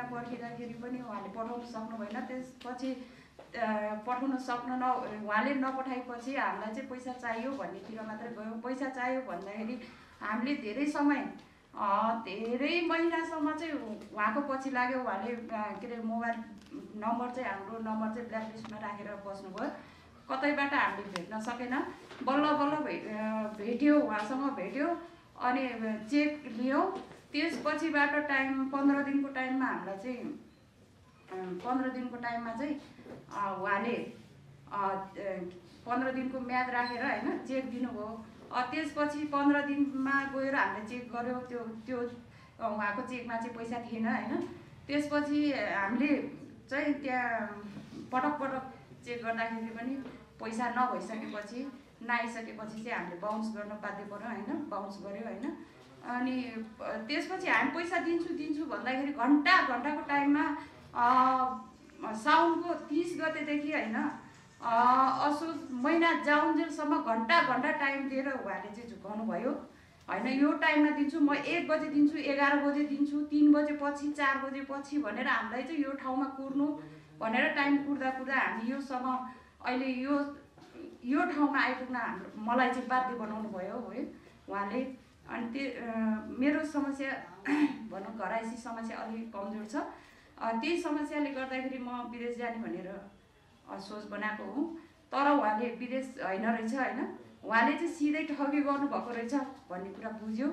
महिना पर्खिँदाखेरि पनि उहाँले पठाउनु सक्नु भएन। त्यसपछि पठाउन सक्नु न उहाँले नपठाएपछि हामीलाई चाहिँ पैसा चाहियो भन्नेतिर मात्रै गयो पैसा चाहियो भन्दाखेरि हामीले धेरै समय धेरै महिनासम्म चाहिँ उहाँको पछि लाग्यो। उहाँले के अरे मोबाइल नम्बर चाहिँ हाम्रो नम्बर चाहिँ ब्ल्याकलिस्टमा राखेर बस्नुभयो। कतैबाट हामीले भेट्न सकेन। बल्ल बल्ल अ, भेट्यो उहाँसँग भेट्यो। अनि चेक लियौँ। त्यसपछिबाट टाइम पन्ध्र दिनको टाइममा हामीलाई चाहिँ पन्ध्र दिनको टाइममा चाहिँ उहाँले पन्ध्र दिनको म्याद राखेर होइन चेक दिनुभयो। त्यसपछि पन्ध्र दिनमा गएर हामीले चेक गऱ्यौँ त्यो त्यो उहाँको चेकमा चाहिँ पैसा थिएन होइन। त्यसपछि हामीले चाहिँ त्यहाँ पटक पटक चेक गर्दाखेरि पनि पैसा नभइसकेपछि नआइसकेपछि चाहिँ हामीले बााउन्स गर्न बाध्य पऱ्यो होइन। बााउन्स गऱ्यो होइन। अनि त्यसपछि हामी पैसा दिन्छु दिन्छु भन्दाखेरि घन्टा घन्टाको टाइममा साउनको तिस गतेदेखि होइन असोज महिना जाउन्जेलसम्म घन्टा घन्टा टाइम दिएर उहाँले चाहिँ झुकाउनु भयो। होइन यो टाइममा दिन्छु म एक बजे दिन्छु एघार बजे दिन्छु तिन बजे पछि चार बजे पछि भनेर हामीलाई चाहिँ यो ठाउँमा कुर्नु भनेर टाइम कुर्दा कुर्दा हामी योसँग अहिले यो यो ठाउँमा आइपुग्न हाम्रो मलाई चाहिँ बाध्य बनाउनु भयो है उहाँले। अनि त्यो मेरो समस्या भनौँ घराइसी समस्या अलिक कमजोर छ। त्यही समस्याले गर्दाखेरि म विदेश जाने भनेर सोच बनाएको हुँ। तर उहाँले विदेश होइन रहेछ होइन? उहाँले चाहिँ सिधै ठगी गर्नुभएको रहेछ भन्ने कुरा बुझ्यो।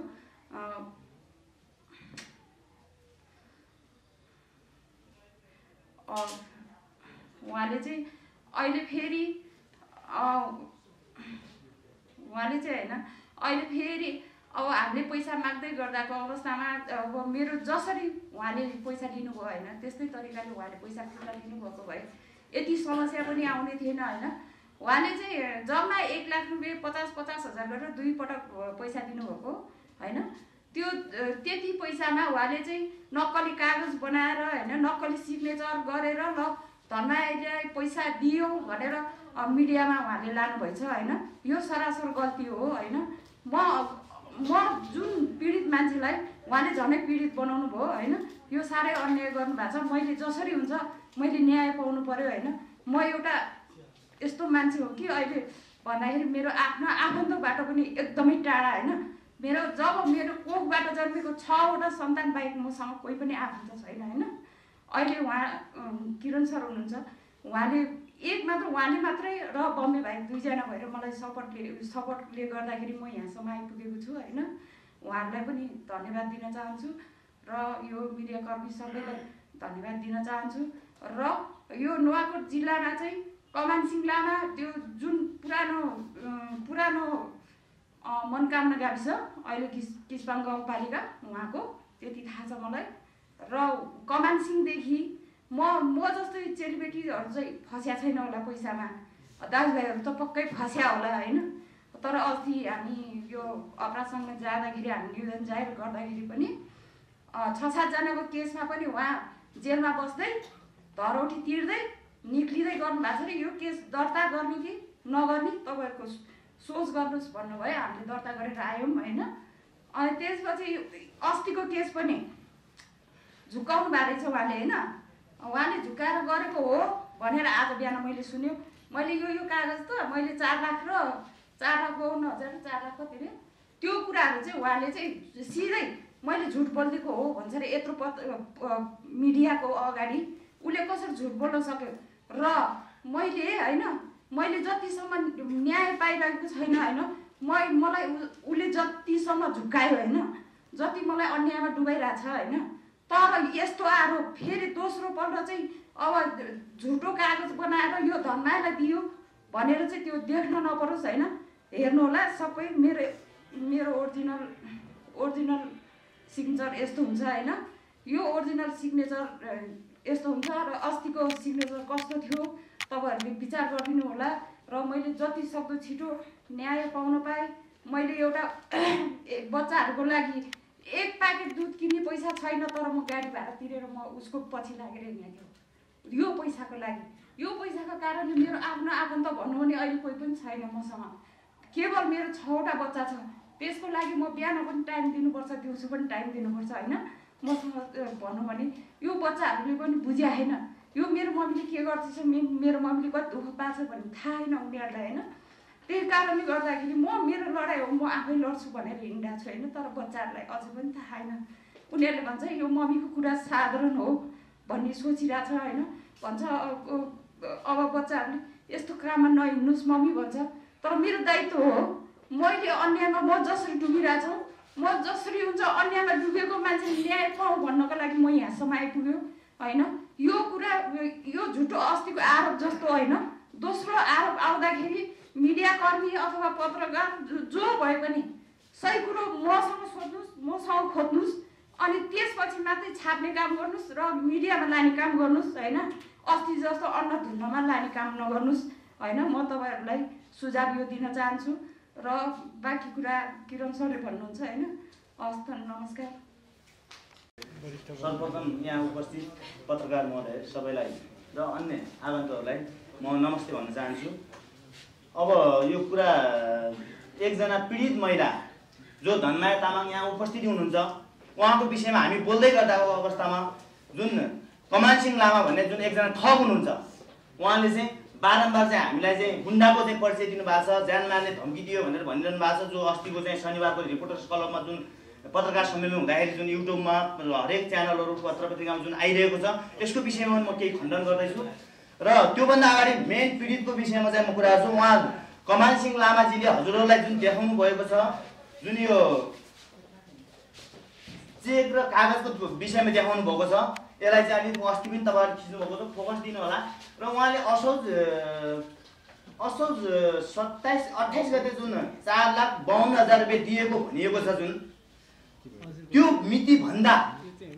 उहाँले चाहिँ अहिले फेरि उहाँले चाहिँ होइन अहिले फेरि अब हामीले पैसा माग्दै गर्दाको अवस्थामा अब मेरो जसरी उहाँले पैसा लिनुभयो होइन त्यस्तै तरिकाले उहाँले पैसा फिर्ता लिनुभएको भए यति समस्या पनि आउने थिएन होइन। उहाँले चाहिँ जम्मा एक लाख रुपियाँ पचास पचास हजार गरेर दुई पटक पैसा दिनुभएको होइन। त्यो त्यति पैसामा उहाँले चाहिँ नक्कली कागज बनाएर होइन नक्कली सिग्नेचर गरेर ल धनमाइलाई पैसा दियौँ भनेर मिडियामा उहाँले लानुभएछ होइन। यो सरासर गल्ती हो होइन। म म जुन पीडित मान्छेलाई उहाँले झनै पीडित बनाउनु भयो होइन? यो साह्रै अन्याय गर्नुभएको छ। मैले जसरी हुन्छ मैले न्याय पाउनु पऱ्यो होइन? म एउटा यस्तो मान्छे हो कि अहिले भन्दाखेरि मेरो आफ्नो आफन्तबाट पनि एकदमै टाढा होइन? मेरो जब मेरो कोखबाट जन्मेको छवटा सन्तान बाहेक मसँग कोही पनि आफन्त छैन होइन? अहिले उहाँ किरण सर हुनुहुन्छ। उहाँले एक मात्र उहाँले मात्रै र बम्बे बाहेक दुईजना भएर मलाई सपोर्टले सपोर्टले गर्दाखेरि म यहाँसम्म आइपुगेको छु होइन? उहाँहरूलाई पनि धन्यवाद दिन चाहन्छु र यो मिडियाकर्मी सबैलाई धन्यवाद दिन चाहन्छु र यो नुवाकोट जिल्लामा चाहिँ कमान सिंह लामा त्यो जुन पुरानो पुरानो मनकामना गाविस अहिले किस किसपाङ गाउँपालिका उहाँको त्यति थाहा छ मलाई। र कमान सिंहदेखि म म जस्तै चेलीबेटीहरू चाहिँ फस्या छैन होला पैसामा। दाजुभाइहरू त पक्कै फस्या होला होइन। तर अस्ति हामी यो अपरासनमा जाँदाखेरि हामी निवेदन जाहेर गर्दाखेरि पनि छ सातजनाको केसमा पनि उहाँ जेलमा बस्दै धरौटी तिर्दै निक्लिँदै गर्नु भएको छ यो केस दर्ता गर्ने कि नगर्ने तपाईँहरूको सोच गर्नुहोस् भन्नुभयो। हामीले दर्ता गरेर आयौँ होइन। अनि त्यसपछि अस्तिको केस पनि झुकाउनु भएको रहेछ उहाँले होइन। उहाँले झुकाएर गरेको हो भनेर आज बिहान मैले सुन्यो। मैले यो यो कागज त मैले चार लाख र चार लाख बाउन्न हजार र चार लाख कति रे? त्यो कुराहरू चाहिँ उहाँले चाहिँ सिधै मैले झुट बोलिदिएको हो भन्छ अरे यत्रो पत अ, मिडियाको अगाडि उसले कसरी झुट बोल्न सक्यो? र मैले होइन मैले जतिसम्म न्याय पाइरहेको छैन होइन म मलाई उसले जतिसम्म झुक्कायो होइन जति मलाई अन्यायमा डुबाइरहेछ होइन तर यस्तो आरोप फेरि दोस्रो पल्ट चाहिँ अब झुटो कागज बनाएर यो धनमायालाई दियो भनेर चाहिँ त्यो देख्न नपरोस् होइन? हेर्नु होला सबै मेरो मेरो ओरिजिनल ओरिजिनल सिग्नेचर यस्तो हुन्छ होइन? यो ओरिजिनल सिग्नेचर यस्तो हुन्छ र अस्तिको सिग्नेचर कस्तो थियो तपाईँहरूले विचार गरिदिनु होला र मैले जति सक्दो छिटो न्याय पाउन पाएँ मैले एउटा बच्चाहरूको लागि एक प्याकेट दुध किन्ने पैसा छैन तर म गाडी भाडा तिरेर म उसको पछि लागेर हिँडेको यो पैसाको लागि। यो पैसाको कारणले मेरो आफ्नो आफन्त भन्नु भने अहिले कोही पनि छैन मसँग। केवल मेरो छवटा बच्चा छ। त्यसको लागि म बिहान पनि टाइम दिनुपर्छ दिउँसो पनि टाइम दिनुपर्छ होइन? मसँग भनौँ भने यो बच्चाहरूले पनि बुझ्या यो मेरो मम्मीले के गर्दैछ मेरो मम्मीले कति दुःख पाएको छ भन्ने थाहा छैन उनीहरूलाई होइन? त्यही कारणले गर्दाखेरि म मेरो लडाइँ हो म आफै लड्छु भनेर हिँडिरहेको छु होइन? तर बच्चाहरूलाई अझै पनि थाहा छैन। उनीहरूले भन्छ यो मम्मीको कुरा साधारण हो भन्ने सोचिरहेछ होइन? भन्छ अब बच्चाहरूले यस्तो काममा नहिँड्नुहोस् मम्मी भन्छ तर मेरो दायित्व हो मैले अन्यायमा म जसरी डुबिरहेको छु म जसरी हुन्छ अन्यायमा डुबेको मान्छे न्याय पाउँ भन्नको लागि म यहाँसम्म आइपुग्यो होइन? यो कुरा यो झुटो अस्तिको आरोप जस्तो होइन। दोस्रो आरोप आउँदाखेरि मिडियाकर्मी अथवा पत्रकार जो भए पनि सही कुरो मसँग सोध्नुहोस् मसँग खोज्नुहोस् अनि त्यसपछि मात्रै छाप्ने काम गर्नुहोस् र मिडियामा लाने काम गर्नुहोस् होइन? अस्ति जस्तो अन्न धुन्नमा लाने काम नगर्नुहोस् होइन? म तपाईँहरूलाई सुझाव यो दिन चाहन्छु र बाँकी कुरा किरण सरले भन्नुहुन्छ होइन? हस् त नमस्कार। सर्वप्रथम यहाँ उपस्थित पत्रकार महोदय सबैलाई र अन्य आगन्तहरूलाई म नमस्ते भन्न चाहन्छु। अब यो कुरा एकजना पीडित महिला जो धनमाया तामाङ यहाँ उपस्थित हुनुहुन्छ उहाँको विषयमा हामी बोल्दै गर्दाको अवस्थामा जुन कमान सिंह लामा भन्ने जुन एकजना ठग हुनुहुन्छ उहाँले चाहिँ बारम्बार चाहिँ हामीलाई चाहिँ गुन्डाको चाहिँ परिचय दिनुभएको छ ज्यान मार्ने धम्की दियो भनेर भनिरहनु भएको छ जो अस्तिको चाहिँ शनिबारको रिपोर्टर्स क्लबमा जुन पत्रकार सम्मेलन हुँदाखेरि जुन युट्युबमा हरेक च्यानलहरू पत्र पत्रिकामा जुन आइरहेको छ यसको विषयमा म केही खण्डन गर्दैछु। र त्योभन्दा अगाडि मेन पीडितको विषयमा चाहिँ म कुरा गर्छु। उहाँ कमान सिंह लामाजीले हजुरहरूलाई जुन देखाउनु भएको छ जुन यो चेक र कागजको विषयमा देखाउनु भएको छ यसलाई चाहिँ अलिक अस्ति पनि तपाईँहरू खिच्नु भएको छ फोकस दिनु होला र उहाँले असोज असोज सत्ताइस अठाइस गते जुन चार लाख बाहन्न हजार रुपियाँ दिएको भनिएको छ जुन त्यो मितिभन्दा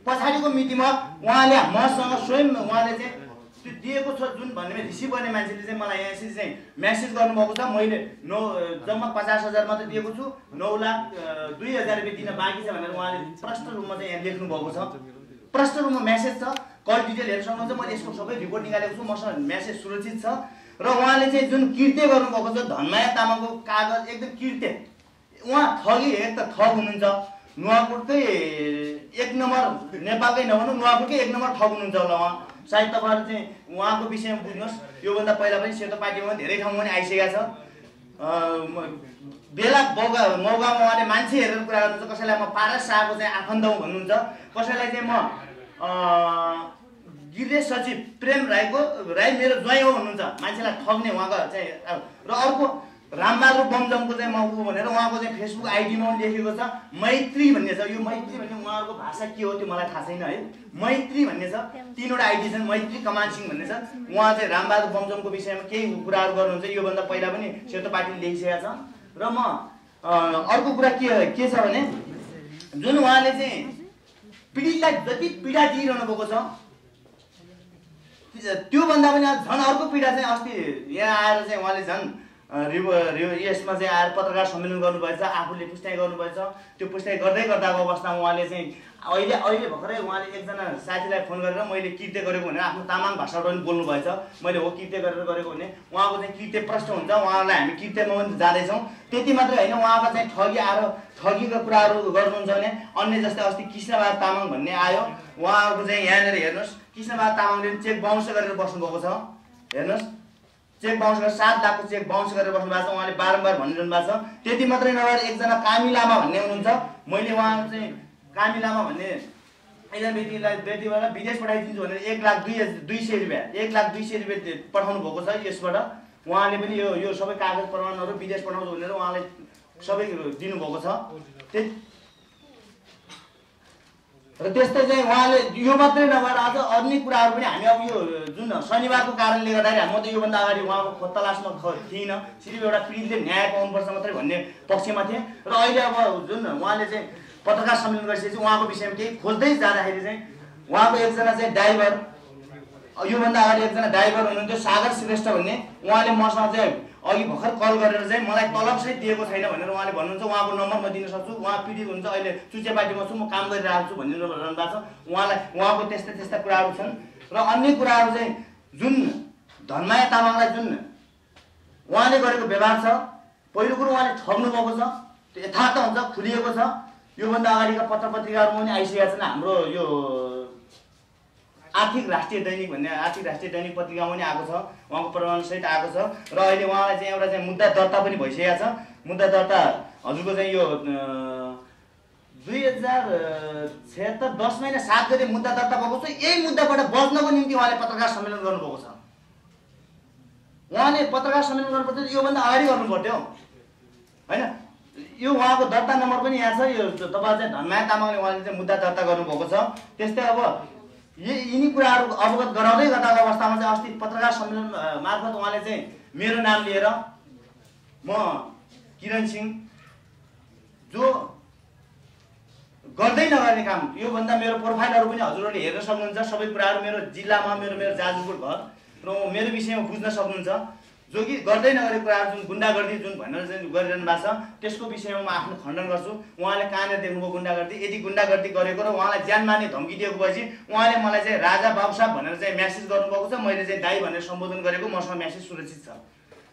पछाडिको मितिमा उहाँले मसँग स्वयं उहाँले चाहिँ त्यो दिएको छ जुन भन्ने रिसिभ गर्ने मान्छेले चाहिँ मलाई यहाँ यसरी चाहिँ म्यासेज गर्नुभएको छ मैले नौ जम्मा पचास हजार मात्रै दिएको छु नौ लाख दुई हजार रुपियाँ दिन बाँकी छ भनेर उहाँले प्रष्ट रूपमा चाहिँ यहाँ लेख्नु भएको छ। प्रष्ट रूपमा म्यासेज छ कल डिटेल हेर्न सक्नुहुन्छ मैले यसको सबै रिपोर्ट निकालेको छु मसँग म्यासेज सुरक्षित छ। र उहाँले चाहिँ जुन कृत्य गर्नुभएको छ धनमाया तामाङको कागज एकदम कृत्य। उहाँ ठगी एक त ठग हुनुहुन्छ नुवाकोटकै एक नम्बर नेपालकै नभनौँ नुवाकोटकै एक नम्बर ठग हुनुहुन्छ होला उहाँ। सायद तपाईँहरू चाहिँ उहाँको विषयमा बुझ्नुहोस्। योभन्दा पहिला पनि सेतो पार्टीमा धेरै ठाउँमा पनि आइसकेका छ। बेला बौगा मौगामा उहाँले मान्छे हेरेर कुरा गर्नुहुन्छ। कसैलाई म पारस शाहको चाहिँ आफन्त हुँ भन्नुहुन्छ। कसैलाई चाहिँ म गृह सचिव प्रेम राईको राई मेरो ज्वाइँ हो भन्नुहुन्छ। मान्छेलाई ठग्ने उहाँको चाहिँ र अर्को रामबहादुर बमजमको चाहिँ म ऊ भनेर उहाँको चाहिँ फेसबुक आइडीमा लेखेको छ। मैत्री भन्ने छ। यो मैत्री भन्ने उहाँहरूको भाषा के हो त्यो मलाई थाहा छैन है। मैत्री भन्ने छ। तिनवटा आइडी छन्। मैत्री कमान सिंह भन्ने छ। उहाँ चाहिँ रामबहादुर बमजमको विषयमा केही कुराहरू गर्नुहुन्छ। योभन्दा पहिला पनि सेतो पार्टीले लेखिसकेका छ। र म अर्को कुरा के के छ भने जुन उहाँले चाहिँ पीडितलाई जति पीडा दिइरहनु भएको छ त्योभन्दा पनि झन् अर्को पीडा चाहिँ अस्ति यहाँ आएर चाहिँ उहाँले झन् यसमा चाहिँ आएर पत्रकार सम्मेलन गर्नुभएछ आफूले पुस्ताइ गर्नुभएछ। त्यो पुस्ताइ गर्दै गर्दाको अवस्थामा उहाँले चाहिँ अहिले अहिले भर्खरै उहाँले एकजना साथीलाई फोन गरेर मैले कृत्य गरेको भनेर आफ्नो तामाङ भाषाबाट पनि बोल्नुभएछ। मैले हो कृत्य गरेर गरेको भने उहाँको चाहिँ कृत्य प्रश्न हुन्छ उहाँलाई हामी कृत्यमा पनि जाँदैछौँ। त्यति मात्रै होइन उहाँको चाहिँ ठगी आएर ठगीको कुराहरू गर्नुहुन्छ भने अन्य जस्तै अस्ति कृष्णबहादुर तामाङ भन्ने आयो। उहाँको चाहिँ यहाँनिर हेर्नुहोस् कृष्णबहादुर तामाङले चेक बााउन्स गरेर बस्नुभएको छ। हेर्नुहोस्। चेक बााउन्स गरेर सात लाखको चेक बााउन्स गरेर बस्नु भएको छ। उहाँले बारम्बार भनिरहनु भएको छ। त्यति मात्रै नभएर एकजना कामी लामा भन्ने हुनुहुन्छ। मैले उहाँको चाहिँ कामी लामा भन्ने एकजना व्यक्तिलाई व्यक्तिबाट विदेश पठाइदिन्छु भनेर एक लाख दुई दुई सय रुपियाँ एक लाख दुई सय रुपियाँ पठाउनु भएको छ यसबाट। उहाँले पनि यो यो सबै कागज प्रमाणहरू विदेश पठाउँछु भनेर उहाँले सबै दिनुभएको छ। र त्यस्तै चाहिँ उहाँले यो मात्रै नभएर अझ अन्य कुराहरू पनि हामी अब यो जुन शनिबारको कारणले गर्दाखेरि म त योभन्दा अगाडि उहाँको खोज तलासमा थिइनँ सिर्फ एउटा पीडितले न्याय पाउनुपर्छ मात्रै भन्ने पक्षमा थिएँ। र अहिले अब जुन उहाँले चाहिँ पत्रकार सम्मेलन गरिसकेपछि उहाँको विषयमा केही खोज्दै जाँदाखेरि चाहिँ उहाँको एकजना चाहिँ ड्राइभर योभन्दा अगाडि एकजना ड्राइभर हुनुहुन्थ्यो सागर श्रेष्ठ भन्ने। उहाँले मसँग चाहिँ अघि भर्खर कल गरेर चाहिँ मलाई तलब सहित दिएको छैन भनेर उहाँले भन्नुहुन्छ। उहाँको नम्बर म दिन सक्छु। उहाँ पीडित हुन्छ अहिले चुचे पार्टीमा छु म काम गरिरहेको छु भनिरहनु भएको छ। उहाँलाई उहाँको त्यस्ता त्यस्ता कुराहरू छन्। र अन्य कुराहरू चाहिँ जुन धनमाया तामाङलाई जुन उहाँले गरेको व्यवहार छ पहिलो कुरो उहाँले ठग्नु भएको छ यथार्थ हुन्छ खुलिएको छ। योभन्दा अगाडिका पत्र पत्रिकाहरूमा पनि आइसकेका छन्। हाम्रो यो आर्थिक राष्ट्रिय दैनिक भन्ने आर्थिक राष्ट्रिय दैनिक पत्रिकामा पनि आएको छ। उहाँको प्रमाणसहित आएको छ। र अहिले उहाँलाई चाहिँ एउटा चाहिँ मुद्दा दर्ता पनि भइसकेको छ। मुद्दा दर्ता हजुरको चाहिँ यो दुई हजार छत्तर दस महिना सात गते मुद्दा दर्ता भएको छ। यही मुद्दाबाट बच्नको निम्ति उहाँले पत्रकार सम्मेलन गर्नुभएको छ। उहाँले पत्रकार सम्मेलन गर्नुपर्छ योभन्दा अगाडि गर्नु पर्थ्यो होइन? यो उहाँको दर्ता नम्बर पनि यहाँ छ। यो तपाईँ चाहिँ धनमाया तामाङले उहाँले चाहिँ मुद्दा दर्ता गर्नुभएको छ। त्यस्तै अब यिनी कुराहरू अवगत गराउँदै गर्दाको अवस्थामा चाहिँ अस्ति पत्रकार सम्मेलन मार्फत उहाँले चाहिँ मेरो नाम लिएर म किरण सिंह जो गर्दै नगर्ने काम योभन्दा मेरो प्रोफाइलहरू पनि हजुरहरूले हेर्न सक्नुहुन्छ। सबै कुराहरू मेरो जिल्लामा मेरो मेरो जाजुपुर घर। र मेरो विषयमा बुझ्न सक्नुहुन्छ। जो कि गर्दै नगरेको कुराहरू जुन गुन्डागर्दी जुन भनेर चाहिँ गरिरहनु भएको छ त्यसको विषयमा म आफ्नो खण्डन गर्छु। उहाँले कहाँनिर देख्नुभयो गुन्डागर्दी यदि गुन्डागर्दी गरेको र उहाँलाई ज्यान मार्ने धम्की दिएको भएपछि उहाँले मलाई चाहिँ राजा बाबुसाब भनेर चाहिँ म्यासेज गर्नुभएको छ मैले चाहिँ दाई भनेर सम्बोधन गरेको मसँग म्यासेज सुरक्षित छ।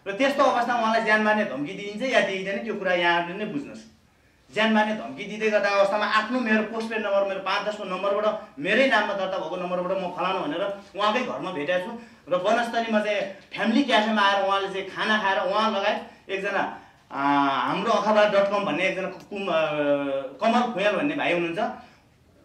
र त्यस्तो अवस्थामा उहाँलाई ज्यान मार्ने धम्की दिइन्छ या दिइँदैन त्यो कुरा यहाँहरूले नै बुझ्नुहोस्। ज्यान मार्ने धम्की दिँदै गर्दा अवस्थामा आफ्नो मेरो पोस्टपेड नम्बर मेरो पाँच दसको नम्बरबाट मेरै नाममा दर्ता भएको नम्बरबाट म फलानु भनेर उहाँकै घरमा भेटेको छु। र वनस्थलीमा चाहिँ फ्यामिली क्याफेमा आएर उहाँले चाहिँ खाना खाएर उहाँ लगायत एकजना हाम्रो अखबार डट कम भन्ने एकजना कमल खुयाल भन्ने भाइ हुनुहुन्छ।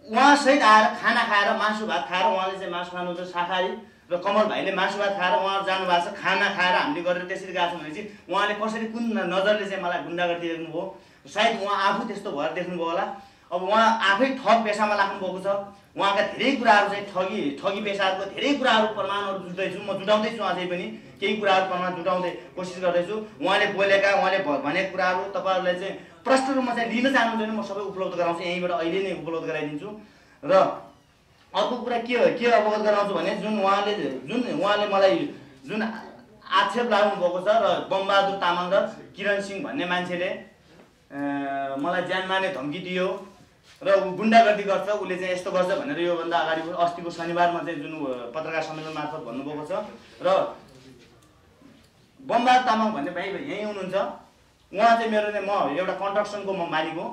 उहाँसहित आएर खाना खाएर मासु भात खाएर उहाँले चाहिँ मासु खानुहुन्छ शाकाहारी। र कमल भाइले मासु भात खाएर उहाँ जानुभएको छ खाना खाएर हामीले गरेर त्यसरी गएको छौँ भनेपछि उहाँले कसरी कुन नजरले चाहिँ मलाई गुन्डागर्दी देख्नुभयो? सायद उहाँ आफू त्यस्तो भएर देख्नुभयो होला। अब उहाँ आफै ठग पेसामा लाग्नुभएको छ। उहाँका धेरै कुराहरू चाहिँ ठगी ठगी पेसाहरूको धेरै कुराहरू प्रमाणहरू जुट्दैछु। म जुटाउँदैछु अझै पनि। केही कुराहरू प्रमाण जुटाउँदै कोसिस गर्दैछु। उहाँले बोलेका उहाँले भनेका कुराहरू तपाईँहरूलाई चाहिँ प्रष्ट रूपमा चाहिँ लिन चाहनुहुन्छ भने म सबै उपलब्ध गराउँछु। यहीँबाट अहिले नै उपलब्ध गराइदिन्छु। र अर्को कुरा के के अवगत गराउँछु भने जुन उहाँले जुन उहाँले मलाई जुन आक्षेप लाग्नु भएको छ र बमबहादुर तामाङ र किरण सिंह भन्ने मान्छेले मलाई ज्यान मार्ने धम्की दियो। र ऊ गुन्डागर्दी गर्छ उसले चाहिँ यस्तो गर्छ भनेर योभन्दा अगाडि अस्तिको शनिबारमा चाहिँ जुन पत्रकार सम्मेलन मार्फत भन्नुभएको छ। र बमबहादुर तामाङ भन्ने भाइ यहीँ हुनुहुन्छ। उहाँ चाहिँ मेरो चाहिँ म एउटा कन्स्ट्रक्सनको म मालिक हो।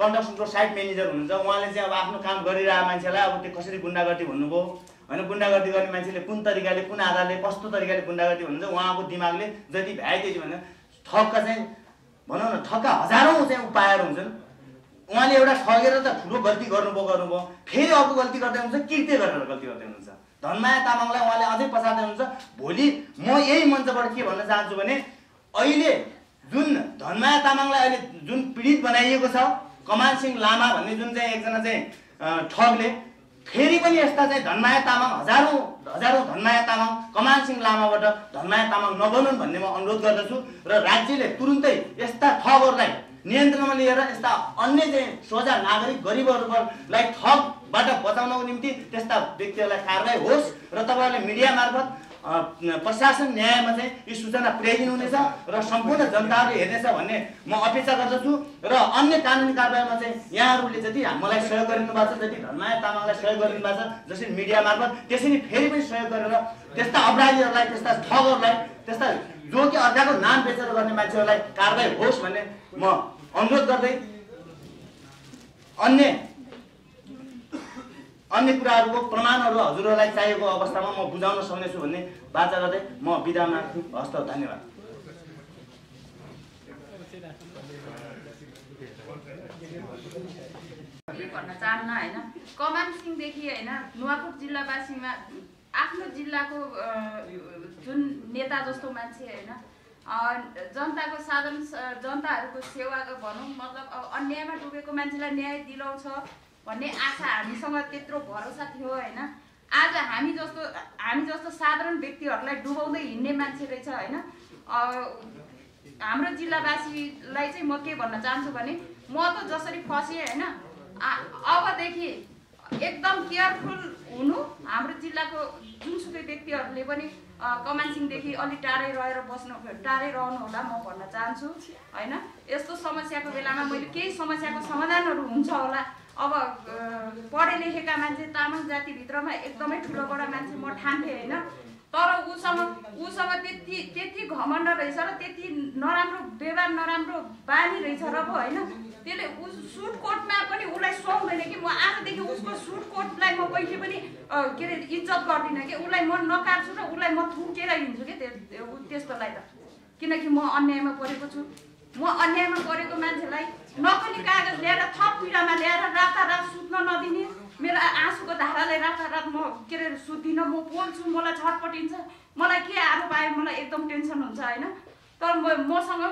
कन्स्ट्रक्सनको साइट म्यानेजर हुनुहुन्छ। उहाँले चाहिँ अब आफ्नो काम गरिरहेको मान्छेलाई अब त्यो कसरी गुन्डागर्दी भन्नुभयो। होइन गुन्डागर्दी गर्ने मान्छेले कुन तरिकाले कुन आधारले कस्तो तरिकाले गुन्डागर्दी भन्नुहुन्छ उहाँको दिमागले जति भ्याए त्यति भन्दा ठगका चाहिँ भनौँ न ठगका हजारौँ चाहिँ उपायहरू हुन्छन् उहाँले एउटा ठगेर त ठुलो गल्ती गर्नुभयो गर्नुभयो। फेरि अर्को गल्ती गर्दै हुनुहुन्छ कृत्य गरेर गल्ती गर्दै हुनुहुन्छ? धनमाया तामाङलाई उहाँले अझै पछार्दै हुनुहुन्छ भोलि म यही मञ्चबाट के भन्न चाहन्छु भने अहिले जुन धनमाया तामाङलाई अहिले जुन पीडित बनाइएको छ कमान सिंह लामा भन्ने जुन चाहिँ एकजना चाहिँ ठगले फेरि पनि यस्ता चाहिँ धनमाया तामाङ हजारौँ हजारौँ धनमाया तामाङ कमान सिंह लामाबाट धनमाया तामाङ नबनुन् भन्ने म अनुरोध गर्दछु र राज्यले तुरुन्तै यस्ता ठगहरूलाई नियन्त्रणमा लिएर यस्ता अन्य चाहिँ सोझा नागरिक गरिबहरूलाई ठगबाट बचाउनको निम्ति त्यस्ता व्यक्तिहरूलाई कारवाही होस् र तपाईँहरूले मिडिया मार्फत प्रशासन न्यायमा चाहिँ यो सूचना पुर्याइदिनु हुनेछ र सम्पूर्ण जनताहरूले हेर्नेछ भन्ने म अपेक्षा गर्दछु र अन्य कानुनी कारवाहीमा चाहिँ यहाँहरूले जति मलाई सहयोग गरिदिनु भएको छ जति धनमाया तामाङलाई सहयोग गरिदिनु भएको छ जसरी मिडिया मार्फत त्यसरी फेरि पनि सहयोग गरेर त्यस्ता अपराधीहरूलाई त्यस्ता ठगहरूलाई त्यस्ता जो कि अर्काको नाम बेचेर गर्ने मान्छेहरूलाई कारवाही होस् भन्ने म अनुरोध गर्दै अन्य अन्य कुराहरूको प्रमाणहरू हजुरहरूलाई चाहिएको अवस्थामा म बुझाउन सक्नेछु भन्ने बाचा गर्दै म बिदा माग्छु। हस्त धन्यवाद। भन्न चाहन्न होइन? कमान सिंहदेखि होइन नुवाकोट जिल्लावासीमा आफ्नो जिल्लाको जुन नेता जस्तो मान्छे होइन जनताको साधन जनताहरूको सेवाको भनौँ मतलब अन्यायमा डुबेको मान्छेलाई न्याय दिलाउँछ। भन्ने आशा हामीसँग त्यत्रो भरोसा थियो होइन। आज हामी जस्तो हामी जस्तो साधारण व्यक्तिहरूलाई डुबाउँदै हिँड्ने मान्छे रहेछ होइन। हाम्रो जिल्लावासीलाई चाहिँ म के भन्न चाहन्छु भने म त जसरी फसेँ होइन अबदेखि एकदम केयरफुल हुनु हाम्रो जिल्लाको जुनसुकै व्यक्तिहरूले पनि अ, कमान सिंहदेखि अलिक टाढै रहेर बस्नु टाढै रहनु होला म भन्न चाहन्छु होइन। यस्तो समस्याको बेलामा मैले केही समस्याको समाधानहरू हुन्छ होला अब पढे लेखेका मान्छे तामाङ जातिभित्रमा एकदमै ठुलो बडा मान्छे म ठान्थेँ होइन? तर उसँग उसँग त्यति त्यति घमण्ड रहेछ र त्यति नराम्रो व्यवहार नराम्रो बानी रहेछ र पो होइन? त्यसले उ सुट कोटमा पनि उसलाई सुहाउँदैन कि म आजदेखि उसको सुट कोटलाई म कहिले पनि के अरे इज्जत गर्दिनँ कि उसलाई म नकाट्छु र उसलाई म थुकेर हिँड्छु कि त्यस्तोलाई त। किनकि म अन्यायमा परेको छु। म अन्यायमा परेको मान्छेलाई नकली कागज ल्याएर थप पीडामा ल्याएर रातारात सुत्न नदिने। मेरो आँसुको धाराले रातारात म के अरे सुत्दिनँ म बोल्छु मलाई छटपटिन्छ। मलाई के आरोप आयो मलाई एकदम टेन्सन हुन्छ होइन? तर म मसँग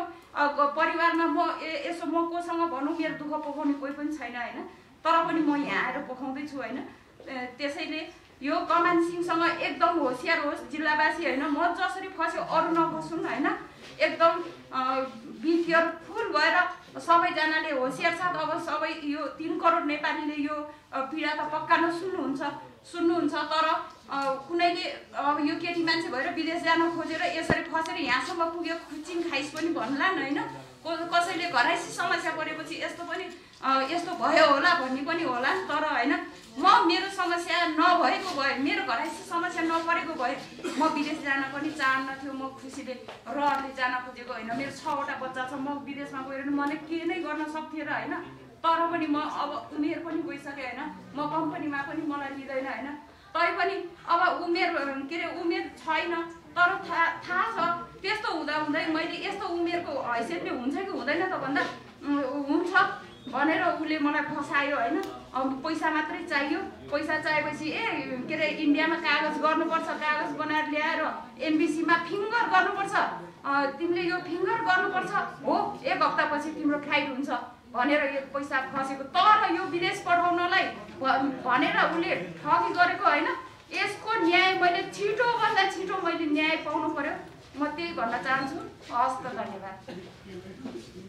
परिवारमा म यसो म कोसँग भनौँ मेरो दुःख पोखाउने कोही पनि छैन होइन? तर पनि म यहाँ आएर पोखाउँदैछु होइन? त्यसैले यो कमान सिंहसँग एकदम होसियार होस् जिल्लावासी होइन? म जसरी फस्यो अरू नफसुन् होइन? एकदम बी केयरफुल भएर सबैजनाले होसियार साथ अब सबै यो तिन करोड नेपालीले यो पीडा त पक्का नसुन्नुहुन्छ सुन्नुहुन्छ तर कुनैले अब यो केटी मान्छे भएर विदेश जान खोजेर यसरी फसेर यहाँसम्म पुग्यो खुचिङ खाइस पनि भन्लान् होइन? को- कसैले घराइसी समस्या परेपछि यस्तो पनि यस्तो भयो होला भन्ने पनि होला तर होइन म मेरो समस्या नभएको भए मेरो घराइसी समस्या नपरेको भए म विदेश जान पनि चाहन्न थियो म खुसीले रहरले जान खोजेको होइन। मेरो छवटा बच्चा छ म विदेशमा गएर पनि मैले के नै गर्न सक्थेँ र होइन। तर पनि म अब उमेर पनि गइसकेँ होइन। म कम्पनीमा पनि मलाई लिँदैन होइन। तैपनि अब उमेर के अरे उमेर छैन। तर थाहा थाहा छ त्यस्तो हुँदा हुँदै मैले यस्तो उमेरको हैसियतले हुन्छ कि हुँदैन त भन्दा हुन्छ भनेर उसले मलाई फसायो होइन। पैसा मात्रै चाहियो। पैसा चाहिएपछि ए के अरे इन्डियामा कागज गर्नुपर्छ कागज बनाएर ल्याएर एमबिसीमा फिङ्गर गर्नुपर्छ। तिमीले यो फिङ्गर गर्नुपर्छ। हो एक हप्तापछि तिम्रो फ्लाइट हुन्छ। भनेर यो पैसा फसेको तर यो विदेश पठाउनलाई भनेर उसले ठगी गरेको होइन। यसको न्याय मैले छिटोभन्दा छिटो मैले न्याय पाउनु पर्यो। म त्यही भन्न चाहन्छु। हस् त धन्यवाद।